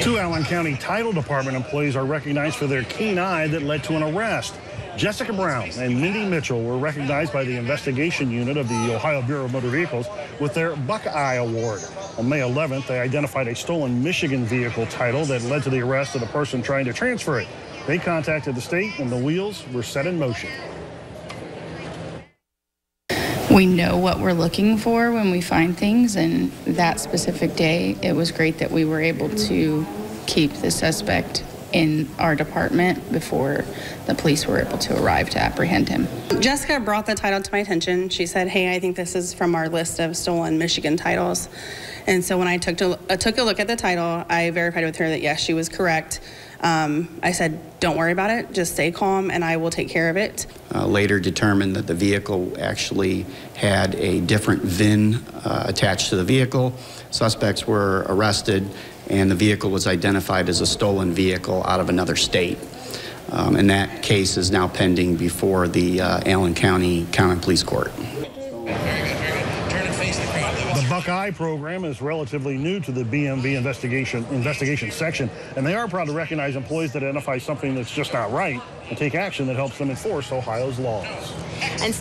Two Allen County Title Department employees are recognized for their keen eye that led to an arrest. Jessica Brown and Mindy Mitchell were recognized by the investigation unit of the Ohio Bureau of Motor Vehicles with their Buckeye Award. On May 11th, they identified a stolen Michigan vehicle title that led to the arrest of the person trying to transfer it. They contacted the state and the wheels were set in motion. We know what we're looking for when we find things, and that specific day, it was great that we were able to keep the suspect in our department before the police were able to arrive to apprehend him. Jessica brought the title to my attention. She said, "Hey, I think this is from our list of stolen Michigan titles." And so when I took to, I took a look at the title, I verified with her that yes, she was correct. Um, I said, "Don't worry about it. Just stay calm, and I will take care of it." Uh, later determined that the vehicle actually had a different VIN uh, attached to the vehicle. Suspects were arrested, and the vehicle was identified as a stolen vehicle out of another state. Um, and that case is now pending before the uh, Allen County Common Pleas Court. Buckeye program is relatively new to the BMV investigation investigation section, and they are proud to recognize employees that identify something that's just not right and take action that helps them enforce Ohio's laws. And